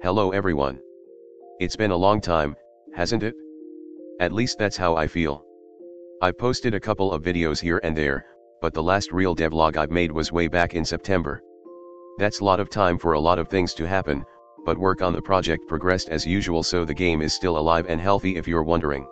Hello everyone. It's been a long time, hasn't it? At least that's how I feel. I've posted a couple of videos here and there, but the last real devlog I've made was way back in September. That's a lot of time for a lot of things to happen, but work on the project progressed as usual so the game is still alive and healthy if you're wondering.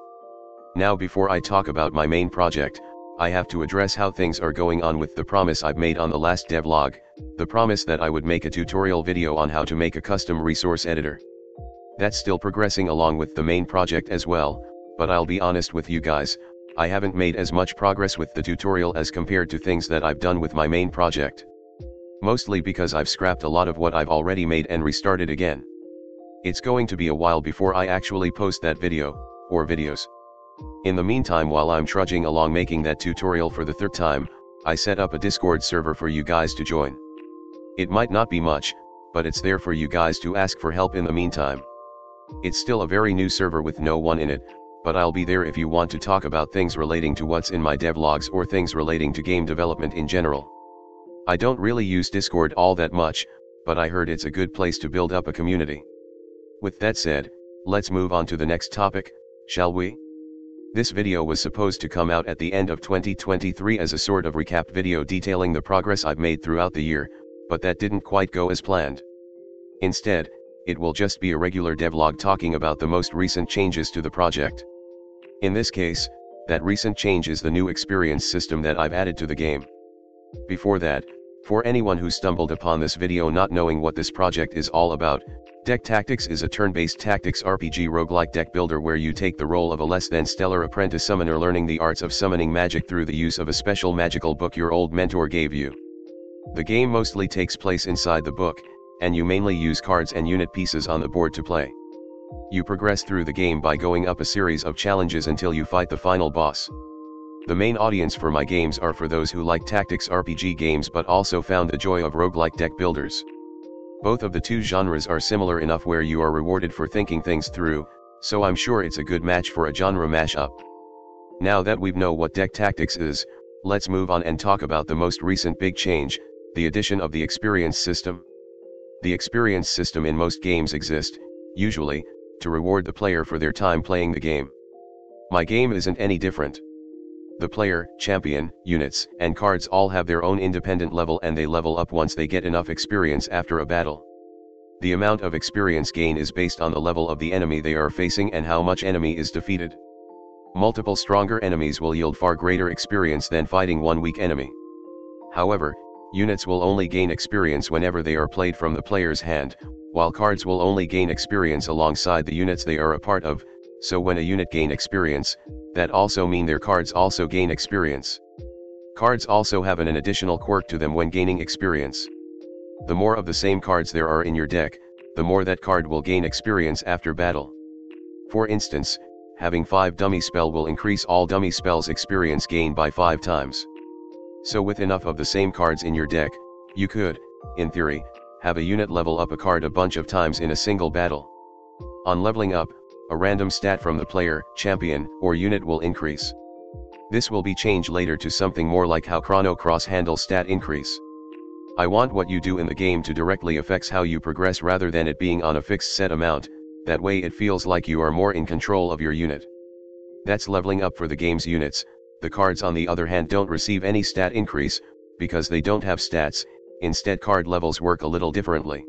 Now before I talk about my main project, I have to address how things are going on with the promise I've made on the last devlog, the promise that I would make a tutorial video on how to make a custom resource editor. That's still progressing along with the main project as well, but I'll be honest with you guys, I haven't made as much progress with the tutorial as compared to things that I've done with my main project. Mostly because I've scrapped a lot of what I've already made and restarted again. It's going to be a while before I actually post that video, or videos. In the meantime while I'm trudging along making that tutorial for the third time, I set up a Discord server for you guys to join. It might not be much, but it's there for you guys to ask for help in the meantime. It's still a very new server with no one in it, but I'll be there if you want to talk about things relating to what's in my devlogs or things relating to game development in general. I don't really use Discord all that much, but I heard it's a good place to build up a community. With that said, let's move on to the next topic, shall we? This video was supposed to come out at the end of 2023 as a sort of recap video detailing the progress I've made throughout the year, but that didn't quite go as planned. Instead, it will just be a regular devlog talking about the most recent changes to the project. In this case, that recent change is the new experience system that I've added to the game. Before that, for anyone who stumbled upon this video not knowing what this project is all about, Deck Tactics is a turn-based tactics RPG roguelike deck builder where you take the role of a less than stellar apprentice summoner learning the arts of summoning magic through the use of a special magical book your old mentor gave you. The game mostly takes place inside the book, and you mainly use cards and unit pieces on the board to play. You progress through the game by going up a series of challenges until you fight the final boss. The main audience for my games are for those who like tactics RPG games but also found the joy of roguelike deck builders. Both of the two genres are similar enough where you are rewarded for thinking things through, so I'm sure it's a good match for a genre mashup. Now that we've know what deck tactics is, let's move on and talk about the most recent big change, the addition of the experience system. The experience system in most games exist, usually, to reward the player for their time playing the game. My game isn't any different. The player, champion, units, and cards all have their own independent level and they level up once they get enough experience after a battle. The amount of experience gain is based on the level of the enemy they are facing and how much enemy is defeated. Multiple stronger enemies will yield far greater experience than fighting one weak enemy. However, units will only gain experience whenever they are played from the player's hand, while cards will only gain experience alongside the units they are a part of, so when a unit gain experience, that also mean their cards also gain experience. Cards also have an, an additional quirk to them when gaining experience. The more of the same cards there are in your deck, the more that card will gain experience after battle. For instance, having 5 dummy spell will increase all dummy spells experience gain by 5 times. So with enough of the same cards in your deck, you could, in theory, have a unit level up a card a bunch of times in a single battle. On leveling up, a random stat from the player, champion, or unit will increase. This will be changed later to something more like how Chrono Cross handles stat increase. I want what you do in the game to directly affects how you progress rather than it being on a fixed set amount, that way it feels like you are more in control of your unit. That's leveling up for the game's units, the cards on the other hand don't receive any stat increase, because they don't have stats, instead card levels work a little differently.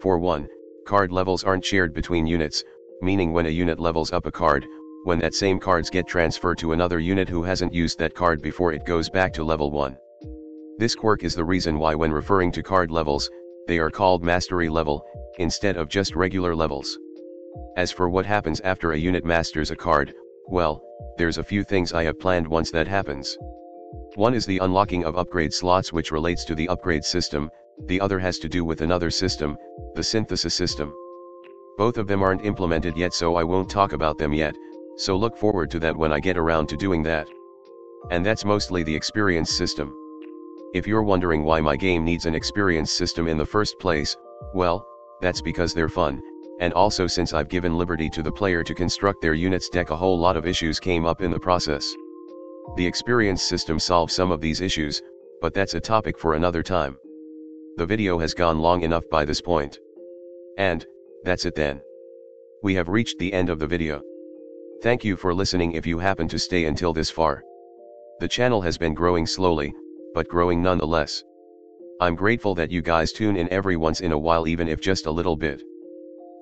For one, card levels aren't shared between units, meaning when a unit levels up a card, when that same cards get transferred to another unit who hasn't used that card before it goes back to level 1. This quirk is the reason why when referring to card levels, they are called mastery level, instead of just regular levels. As for what happens after a unit masters a card, well, there's a few things I have planned once that happens. One is the unlocking of upgrade slots which relates to the upgrade system, the other has to do with another system, the synthesis system. Both of them aren't implemented yet so I won't talk about them yet, so look forward to that when I get around to doing that. And that's mostly the experience system. If you're wondering why my game needs an experience system in the first place, well, that's because they're fun, and also since I've given liberty to the player to construct their units deck a whole lot of issues came up in the process. The experience system solves some of these issues, but that's a topic for another time. The video has gone long enough by this point. And, That's it then. We have reached the end of the video. Thank you for listening if you happen to stay until this far. The channel has been growing slowly, but growing nonetheless. I'm grateful that you guys tune in every once in a while even if just a little bit.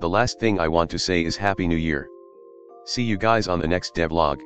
The last thing I want to say is Happy New Year. See you guys on the next devlog.